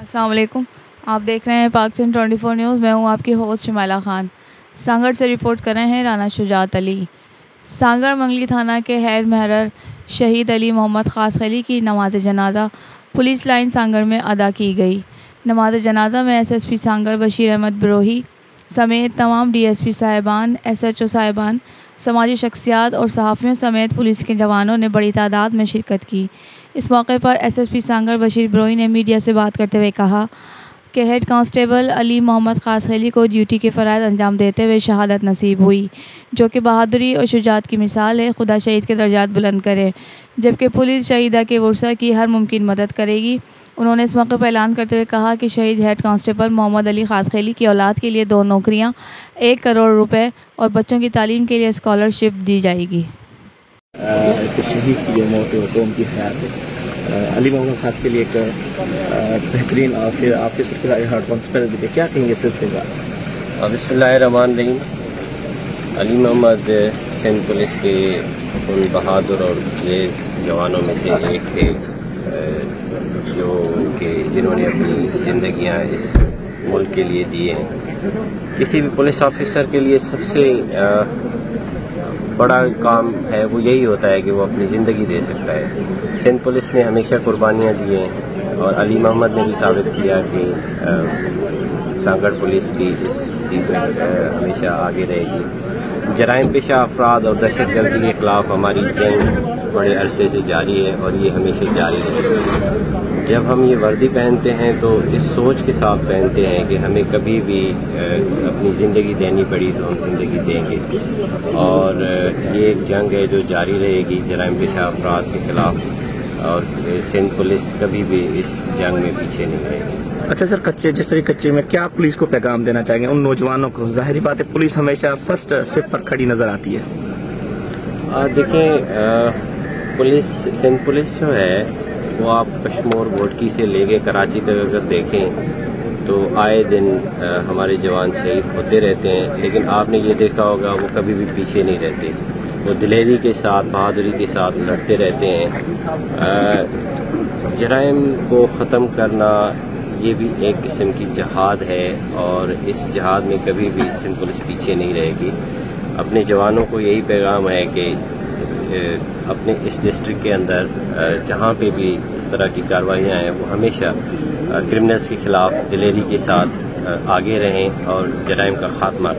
असलकुम आप देख रहे हैं पाकिस्तान ट्वेंटी फोर न्यूज़। मैं हूँ आपकी होस्ट शमाला ख़ान। सांगड़ से रिपोर्ट कर रहे हैं राना शुजात अली। सांगड़ मंगली थाना के हेड महर शहीद अली मोहम्मद ख़ास अली की नमाज़ जनाजा पुलिस लाइन सांगड़ में अदा की गई। नमाज़ जनाजा में S S P Sanghar, Bashir Ahmed Barohi समेत तमाम डी एस पी साहिबान ओ साहिबान, समाजी शख्सियात और सहाफ़ियों समेत पुलिस के जवानों ने बड़ी तादाद में शिरकत की। इस मौके पर एसएसपी सांगर बशीर ब्रोई ने मीडिया से बात करते हुए कहा कि हेड कांस्टेबल अली मोहम्मद खास अली को ड्यूटी के फ़रज़ अंजाम देते हुए शहादत नसीब हुई, जो कि बहादुरी और शुजात की मिसाल है। खुदा शहीद के दर्जात बुलंद करे, जबकि पुलिस शहीदा के वर्षा की हर मुमकिन मदद करेगी। उन्होंने इस मौके पर ऐलान करते हुए कहा कि शहीद हेड कांस्टेबल मोहम्मद अली खास खली की औलाद के लिए दो नौकरियाँ, एक करोड़ रुपए और बच्चों की तालीम के लिए स्कॉलरशिप दी जाएगी। तो शहीद की जो मौत है कौम की हयात अली मोहम्मद खास के लिए एक बेहतरीन ऑफिसर के भी क्या कहेंगे सिलसिले? सिलसिला बसमान रहीम अली मोहम्मद सिंध पुलिस के उन बहादुर और ये जवानों में से एक थे जो उनके, जिन्होंने अपनी ज़िंदगियाँ इस मुल्क के लिए दी हैं। किसी भी पुलिस ऑफिसर के लिए सबसे बड़ा काम है, वो यही होता है कि वो अपनी ज़िंदगी दे सकता है। सिंध पुलिस ने हमेशा कुर्बानियाँ दी हैं और अली मोहम्मद ने भी साबित किया कि सांगड़ पुलिस भी इस चीज़ में हमेशा आगे रहेगी। जराइम पेशा अफराद और दहशत गर्दी के ख़िलाफ़ हमारी जंग बड़े अरसे से जारी है और ये हमेशा जारी रहेगी। जब हम ये वर्दी पहनते हैं तो इस सोच के साथ पहनते हैं कि हमें कभी भी अपनी ज़िंदगी देनी पड़ी तो हम ज़िंदगी देंगे। और ये एक जंग है जो जारी रहेगी जराइम पेशा अफराद के ख़िलाफ़। और सिंध पुलिस कभी भी इस जंग में पीछे नहीं रहेगी। अच्छा सर कच्चे जिस तरह कच्चे में क्या पुलिस को पैगाम देना चाहेंगे? उन नौजवानों को। ज़ाहिर बात है पुलिस हमेशा फ़र्स्ट सिप पर खड़ी नज़र आती है। देखें पुलिस सिंध पुलिस जो है वो आप कश्मोर बोटकी से लेके कराची तक अगर देखें तो आए दिन आ, हमारे जवान शहीद होते रहते हैं। लेकिन आपने ये देखा होगा वो कभी भी पीछे नहीं रहते। वो दिलेरी के साथ बहादुरी के साथ लड़ते रहते हैं। जराइम को ख़त्म करना ये भी एक किस्म की जहाद है और इस जहाद में कभी भी सिंध पुलिस पीछे नहीं रहेगी। अपने जवानों को यही पैगाम है कि अपने इस डिस्ट्रिक्ट के अंदर जहाँ पे भी इस तरह की कार्रवाइयाँ हैं, वो हमेशा क्रिमिनल्स के ख़िलाफ़, दिलेरी के साथ आगे रहें और जराइम का ख़ात्मा